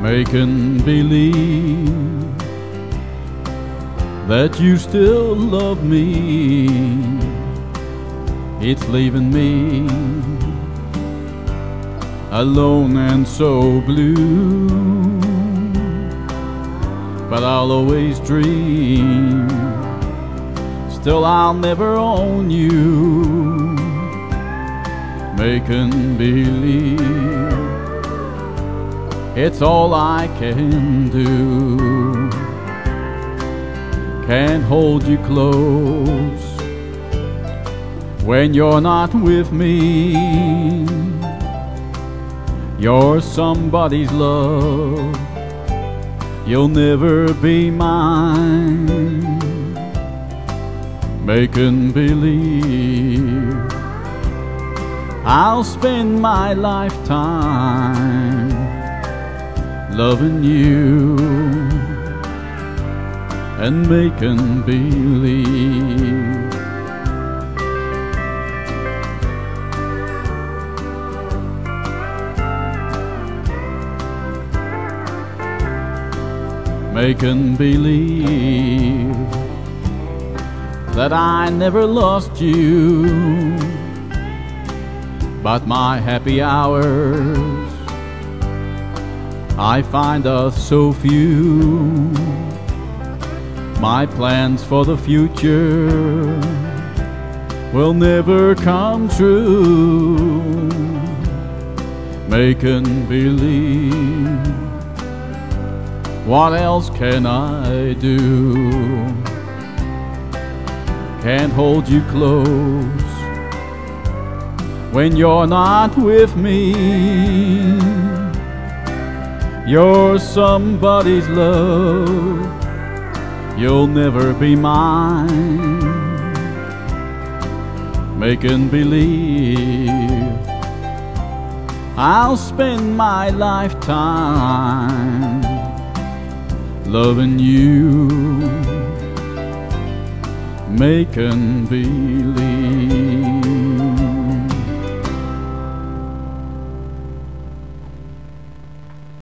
making believe that you still love me. It's leaving me alone and so blue. But I'll always dream, still I'll never own you. Making believe it's all I can do. Can't hold you close when you're not with me. You're somebody's love, you'll never be mine. Making believe I'll spend my lifetime loving you and making believe. Making believe that I never lost you, but my happy hours I find us so few. My plans for the future will never come true. Making believe. What else can I do? Can't hold you close when you're not with me. You're somebody's love, you'll never be mine. Making believe I'll spend my lifetime loving you, making believe.